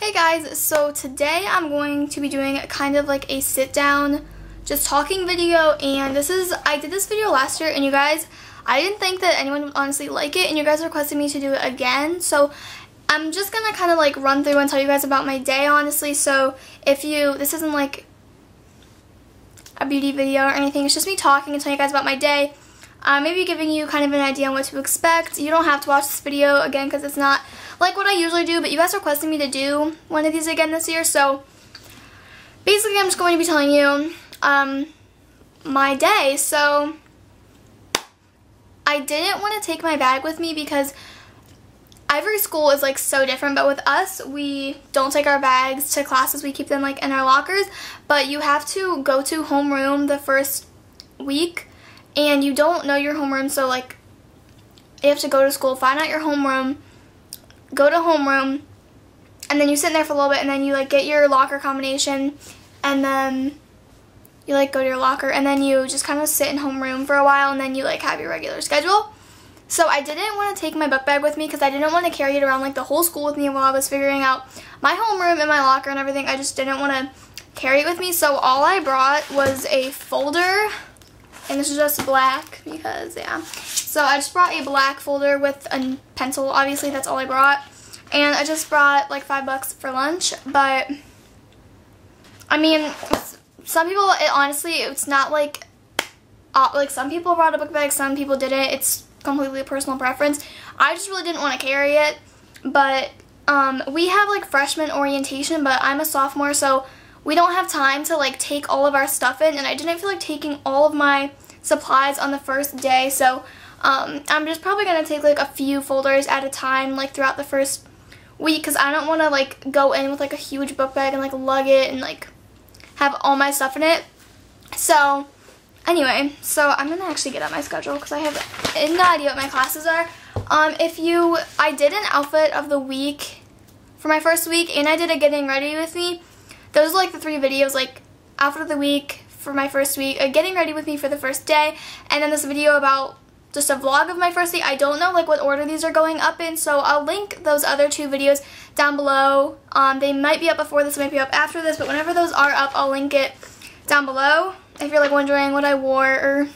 Hey guys, so today I'm going to be doing kind of like a sit down, just talking video and this is, I did this video last year and you guys, I didn't think that anyone would honestly like it and you guys requested me to do it again. So I'm just gonna kind of like run through and tell you guys about my day honestly. So if you, this isn't like a beauty video or anything, it's just me talking and telling you guys about my day. Uh, maybe giving you kind of an idea on what to expect. You don't have to watch this video again because it's not like what I usually do, but you guys requested me to do one of these again this year, so basically I'm just going to be telling you um, my day. So I didn't want to take my bag with me because every school is like so different, but with us, we don't take our bags to classes. We keep them like in our lockers, but you have to go to homeroom the first week and you don't know your homeroom, so like you have to go to school, find out your homeroom, go to homeroom, and then you sit in there for a little bit, and then you like get your locker combination, and then you like go to your locker, and then you just kind of sit in homeroom for a while, and then you like have your regular schedule. So I didn't want to take my book bag with me because I didn't want to carry it around like the whole school with me while I was figuring out my homeroom and my locker and everything. I just didn't want to carry it with me. So all I brought was a folder and this is just black because yeah so I just brought a black folder with a pencil obviously that's all I brought. And I just brought like five bucks for lunch but I mean some people it, honestly it's not like uh, like some people brought a book bag some people didn't. It's completely a personal preference. I just really didn't want to carry it but um, we have like freshman orientation but I'm a sophomore so we don't have time to like take all of our stuff in and I didn't feel like taking all of my supplies on the first day. So um, I'm just probably going to take like a few folders at a time like throughout the first week because I don't want to like go in with like a huge book bag and like lug it and like have all my stuff in it. So anyway so I'm going to actually get out my schedule because I have no idea what my classes are. Um, if you I did an outfit of the week for my first week and I did a getting ready with me. Those are like the three videos, like outfit of the week for my first week, uh, getting ready with me for the first day, and then this video about just a vlog of my first day. I don't know like what order these are going up in, so I'll link those other two videos down below. Um, they might be up before this, might be up after this, but whenever those are up, I'll link it down below if you're like wondering what I wore or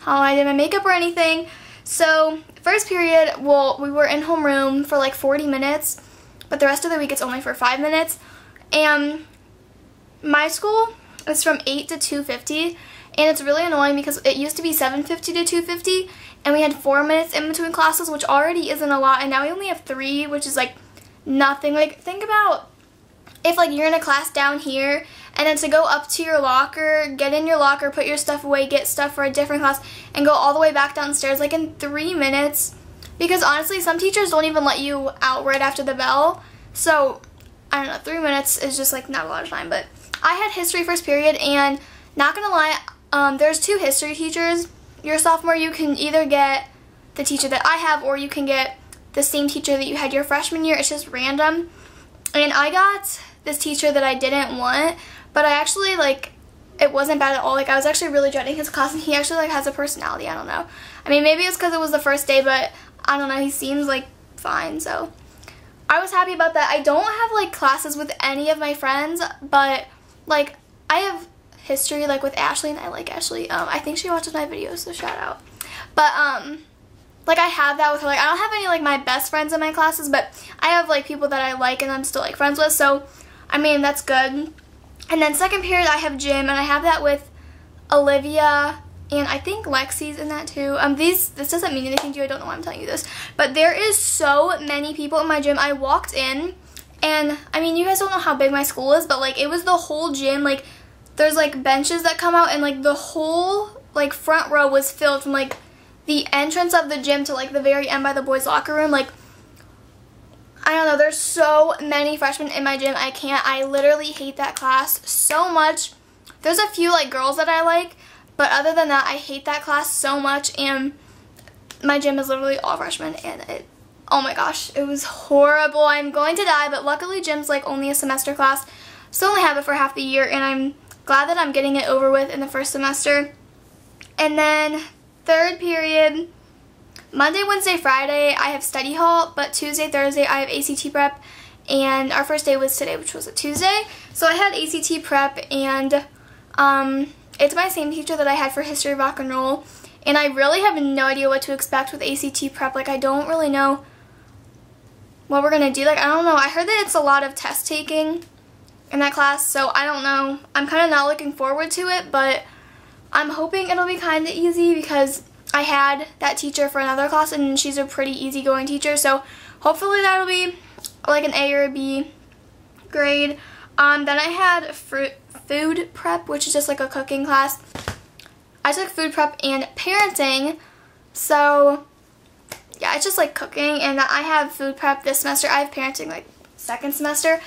how I did my makeup or anything. So first period, well, we were in homeroom for like 40 minutes, but the rest of the week it's only for five minutes. And my school is from 8 to 2.50 and it's really annoying because it used to be 7.50 to 2.50 and we had four minutes in between classes which already isn't a lot and now we only have three which is like nothing. Like think about if like you're in a class down here and then to go up to your locker, get in your locker, put your stuff away, get stuff for a different class and go all the way back downstairs like in three minutes because honestly some teachers don't even let you out right after the bell. So I don't know, three minutes is just like not a lot of time, but I had history first period and not gonna lie, um, there's two history teachers. Your sophomore, you can either get the teacher that I have or you can get the same teacher that you had your freshman year. It's just random. And I got this teacher that I didn't want, but I actually like it wasn't bad at all. Like I was actually really dreading his class and he actually like has a personality. I don't know. I mean, maybe it's because it was the first day, but I don't know. He seems like fine, so I was happy about that. I don't have like classes with any of my friends, but like I have history like with Ashley and I like Ashley. Um, I think she watches my videos, so shout out. But um, like I have that with her. Like I don't have any like my best friends in my classes, but I have like people that I like and I'm still like friends with. So I mean that's good. And then second period I have gym and I have that with Olivia and I think Lexi's in that too. Um, these this doesn't mean anything to you. I don't know why I'm telling you this, but there is so many people in my gym. I walked in, and I mean, you guys don't know how big my school is, but like it was the whole gym. Like there's like benches that come out, and like the whole like front row was filled from like the entrance of the gym to like the very end by the boys' locker room. Like I don't know. There's so many freshmen in my gym. I can't. I literally hate that class so much. There's a few like girls that I like but other than that, I hate that class so much and my gym is literally all freshmen and it, oh my gosh, it was horrible. I'm going to die, but luckily gym's like only a semester class. So only have it for half the year and I'm glad that I'm getting it over with in the first semester. And then third period, Monday, Wednesday, Friday, I have study hall, but Tuesday, Thursday, I have ACT prep. and our first day was today, which was a Tuesday. So I had ACT prep, and um, it's my same teacher that I had for history of rock and roll. And I really have no idea what to expect with ACT prep. Like, I don't really know what we're going to do. Like, I don't know. I heard that it's a lot of test taking in that class, so I don't know. I'm kind of not looking forward to it, but I'm hoping it'll be kind of easy because I had that teacher for another class, and she's a pretty easygoing teacher, so hopefully that'll be like an A or a B grade. Um, then I had fruit, food prep, which is just like a cooking class. I took food prep and parenting, so yeah, it's just like cooking, and I have food prep this semester. I have parenting like second semester,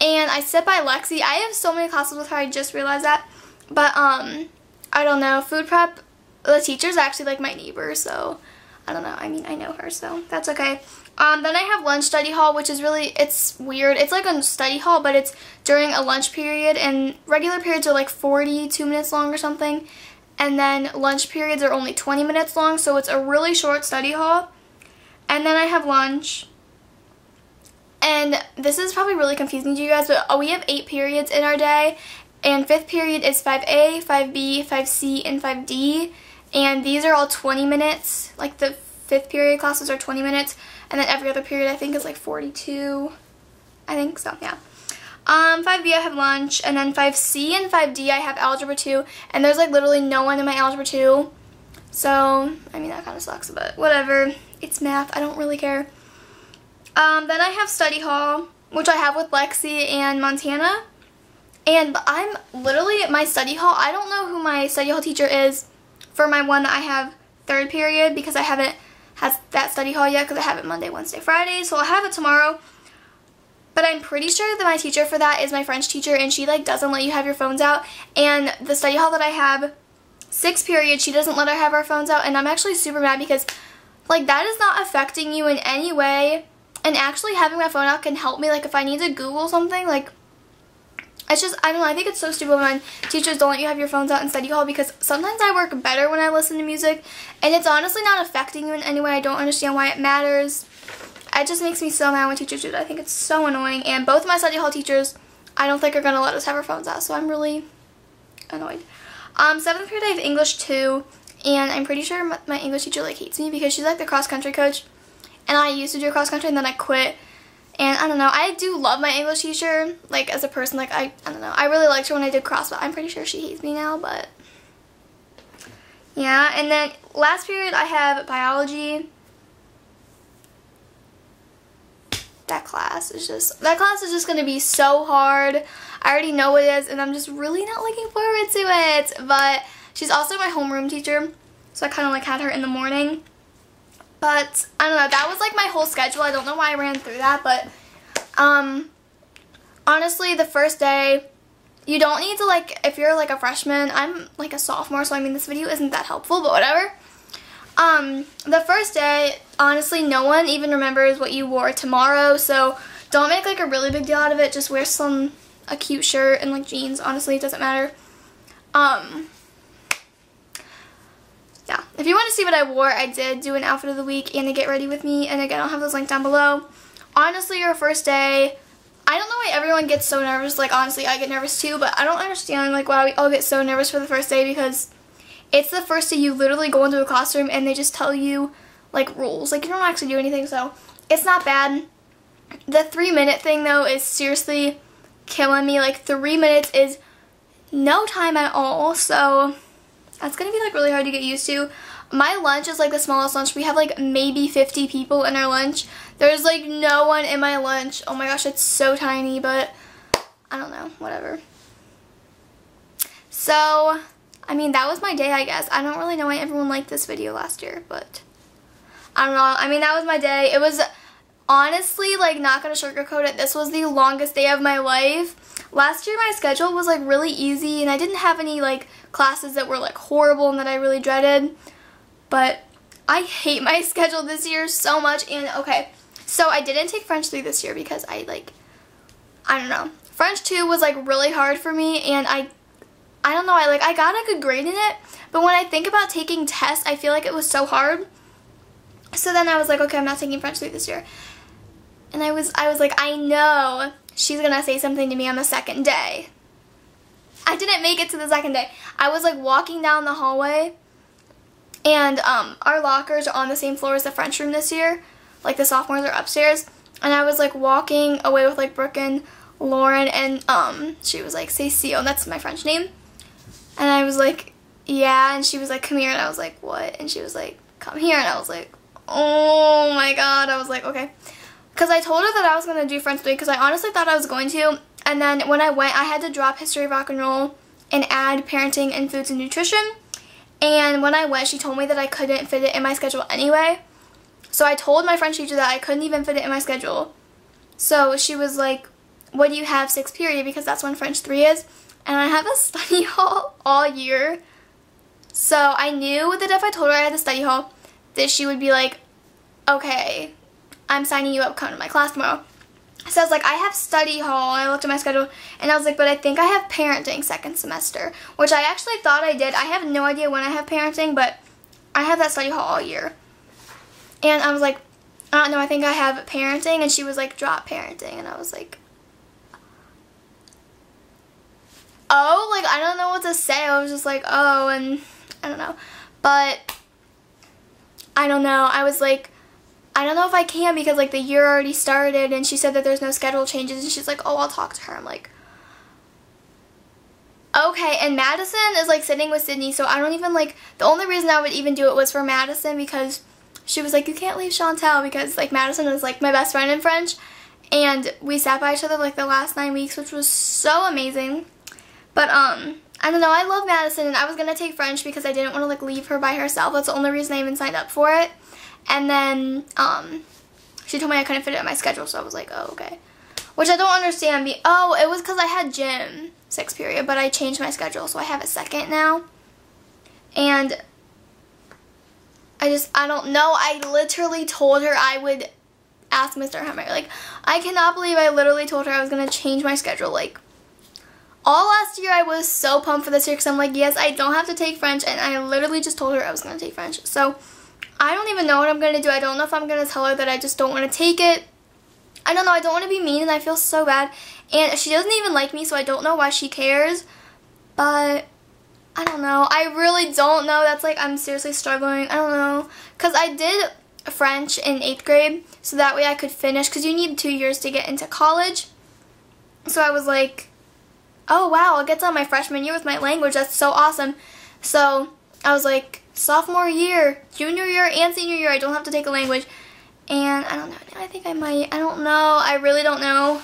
and I sit by Lexi. I have so many classes with her, I just realized that, but um, I don't know, food prep, the teacher's actually like my neighbor, so I don't know, I mean, I know her, so that's okay. Um, then I have lunch study hall, which is really, it's weird. It's like a study hall, but it's during a lunch period, and regular periods are like 42 minutes long or something, and then lunch periods are only 20 minutes long, so it's a really short study hall. And then I have lunch, and this is probably really confusing to you guys, but we have eight periods in our day, and fifth period is 5A, 5B, 5C, and 5D, and these are all 20 minutes, like the fifth period classes are 20 minutes, and then every other period I think is like 42. I think so, yeah. Um, 5B I have lunch, and then 5C and 5D I have algebra 2, and there's like literally no one in my algebra 2. So, I mean, that kind of sucks, but whatever. It's math. I don't really care. Um, then I have study hall, which I have with Lexi and Montana. And I'm literally at my study hall. I don't know who my study hall teacher is for my one that I have third period because I haven't had that study hall yet because I have it Monday, Wednesday, Friday. So I'll have it tomorrow. But I'm pretty sure that my teacher for that is my French teacher and she like doesn't let you have your phones out. And the study hall that I have, sixth period, she doesn't let her have our phones out. And I'm actually super mad because like that is not affecting you in any way. And actually having my phone out can help me. Like if I need to Google something, like it's just, I don't know, I think it's so stupid when teachers don't let you have your phones out in study hall because sometimes I work better when I listen to music and it's honestly not affecting you in any way. I don't understand why it matters. It just makes me so mad when teachers do that. I think it's so annoying and both of my study hall teachers I don't think are going to let us have our phones out so I'm really annoyed. Um, seventh period I have English 2 and I'm pretty sure my English teacher like hates me because she's like the cross country coach and I used to do cross country and then I quit and I don't know, I do love my English teacher, like as a person, like I, I don't know, I really liked her when I did cross, but I'm pretty sure she hates me now, but yeah. And then last period I have biology. That class is just, that class is just going to be so hard. I already know it is, and I'm just really not looking forward to it, but she's also my homeroom teacher, so I kind of like had her in the morning. But I don't know, that was like my whole schedule. I don't know why I ran through that, but um honestly, the first day you don't need to like if you're like a freshman, I'm like a sophomore, so I mean this video isn't that helpful, but whatever. Um the first day, honestly, no one even remembers what you wore tomorrow, so don't make like a really big deal out of it. Just wear some a cute shirt and like jeans. Honestly, it doesn't matter. Um yeah, if you want to see what I wore, I did do an outfit of the week and a get ready with me. And again, I'll have those linked down below. Honestly, your first day, I don't know why everyone gets so nervous. Like, honestly, I get nervous too. But I don't understand, like, why we all get so nervous for the first day because it's the first day you literally go into a classroom and they just tell you, like, rules. Like, you don't actually do anything, so it's not bad. The three minute thing, though, is seriously killing me. Like, three minutes is no time at all, so that's gonna be like really hard to get used to. My lunch is like the smallest lunch. We have like maybe 50 people in our lunch. There's like no one in my lunch. Oh my gosh, it's so tiny, but I don't know, whatever. So, I mean, that was my day, I guess. I don't really know why everyone liked this video last year, but I don't know. I mean, that was my day. It was honestly, like, not gonna sugarcoat it. This was the longest day of my life. Last year, my schedule was like really easy, and I didn't have any like classes that were like horrible and that I really dreaded. But I hate my schedule this year so much. And okay, so I didn't take French 3 this year because I like, I don't know. French 2 was like really hard for me and I, I don't know, I like, I got a good grade in it. But when I think about taking tests, I feel like it was so hard. So then I was like, okay, I'm not taking French 3 this year. And I was, I was like, I know she's gonna say something to me on the second day. I didn't make it to the second day. I was like walking down the hallway and um, our lockers are on the same floor as the French room this year. Like the sophomores are upstairs. And I was like walking away with like Brooke and Lauren and um, she was like, Cecile, that's my French name. And I was like, yeah. And she was like, come here. And I was like, what? And she was like, come here. And I was like, oh my God. I was like, okay. Because I told her that I was going to do French 3 because I honestly thought I was going to. And then when I went, I had to drop History of Rock and Roll and add Parenting and Foods and Nutrition. And when I went, she told me that I couldn't fit it in my schedule anyway. So I told my French teacher that I couldn't even fit it in my schedule. So she was like, what do you have sixth period? Because that's when French 3 is. And I have a study hall all year. So I knew that if I told her I had a study hall, that she would be like, okay, I'm signing you up, come to my class tomorrow. So I was like, I have study hall. I looked at my schedule and I was like, but I think I have parenting second semester, which I actually thought I did. I have no idea when I have parenting, but I have that study hall all year. And I was like, uh, I don't know, I think I have parenting. And she was like, drop parenting. And I was like, oh, like, I don't know what to say. I was just like, oh, and I don't know. But I don't know. I was like, I don't know if I can because like the year already started and she said that there's no schedule changes and she's like, oh, I'll talk to her. I'm like, okay. And Madison is like sitting with Sydney. So I don't even like, the only reason I would even do it was for Madison because she was like, you can't leave Chantel because like Madison is like my best friend in French. And we sat by each other like the last nine weeks, which was so amazing. But um, I don't know, I love Madison and I was going to take French because I didn't want to like leave her by herself. That's the only reason I even signed up for it. And then um, she told me I couldn't fit it in my schedule, so I was like, oh, okay. Which I don't understand. Be oh, it was because I had gym sixth period, but I changed my schedule, so I have a second now. And I just, I don't know. I literally told her I would ask Mr. Hammer. Like, I cannot believe I literally told her I was going to change my schedule. Like, all last year I was so pumped for this year because I'm like, yes, I don't have to take French. And I literally just told her I was going to take French. So, I don't even know what I'm going to do. I don't know if I'm going to tell her that I just don't want to take it. I don't know. I don't want to be mean and I feel so bad. And she doesn't even like me, so I don't know why she cares. But I don't know. I really don't know. That's like, I'm seriously struggling. I don't know. Because I did French in 8th grade, so that way I could finish. Because you need two years to get into college. So I was like, oh wow, it gets on my freshman year with my language. That's so awesome. So I was like, sophomore year, junior year, and senior year, I don't have to take a language. And I don't know, I think I might, I don't know, I really don't know.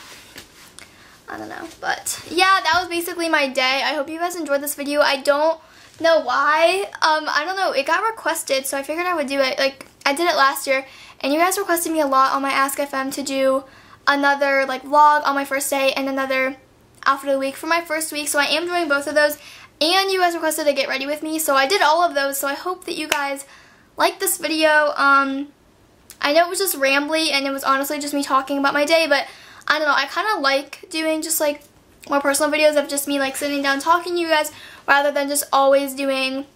I don't know, but yeah, that was basically my day. I hope you guys enjoyed this video. I don't know why. Um, I don't know, it got requested, so I figured I would do it. Like, I did it last year, and you guys requested me a lot on my Ask FM to do another, like, vlog on my first day and another after the week for my first week, so I am doing both of those. And you guys requested to get ready with me, so I did all of those. So I hope that you guys like this video. Um, I know it was just rambly, and it was honestly just me talking about my day, but I don't know. I kind of like doing just like more personal videos of just me like sitting down talking to you guys rather than just always doing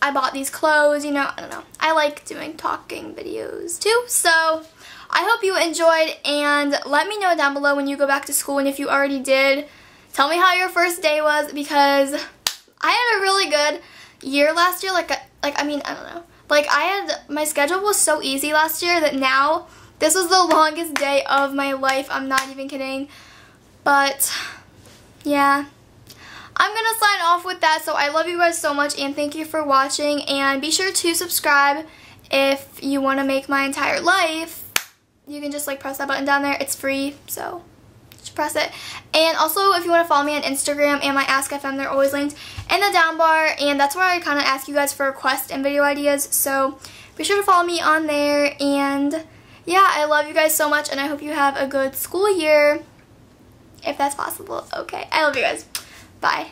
I bought these clothes, you know, I don't know. I like doing talking videos too, so I hope you enjoyed and let me know down below when you go back to school and if you already did, tell me how your first day was because I had a really good year last year. Like, like I mean, I don't know. Like, I had, my schedule was so easy last year that now, this was the longest day of my life. I'm not even kidding. But, yeah. I'm going to sign off with that. So, I love you guys so much, and thank you for watching. And be sure to subscribe if you want to make my entire life. You can just, like, press that button down there. It's free, so press it. And also, if you want to follow me on Instagram and my Ask FM, they're always linked in the down bar. And that's where I kind of ask you guys for requests and video ideas. So be sure to follow me on there. And yeah, I love you guys so much. And I hope you have a good school year. If that's possible. Okay. I love you guys. Bye.